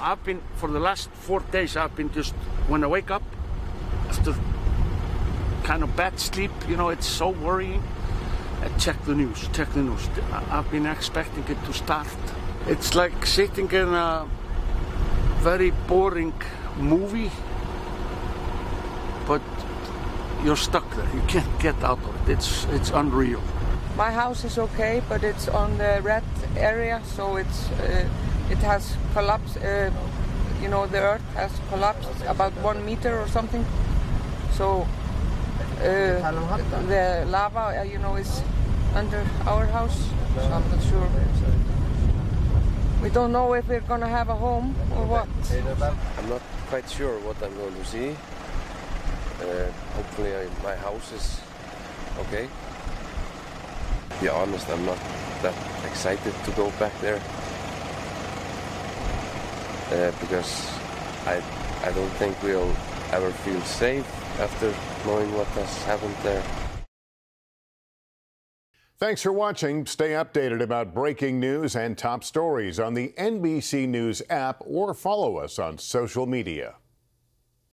I've been, for the last four days, I've been just, when I wake up, after kind of bad sleep, you know, it's so worrying. I check the news, check the news. I've been expecting it to start. It's like sitting in a very boring movie, but you're stuck there. You can't get out of it. It's, it's unreal. My house is okay, but it's on the red area, so it's uh, it has collapsed. Uh, you know, the earth has collapsed about one meter or something. So uh, the lava, uh, you know, is under our house. So I'm not sure. We don't know if we're gonna have a home or what. I'm not quite sure what I'm going to see. Uh, hopefully, I, my house is okay. To be honest, I'm not that excited to go back there uh, because I I don't think we'll ever feel safe after knowing what has happened there. Thanks for watching. Stay updated about breaking news and top stories on the NBC News app or follow us on social media.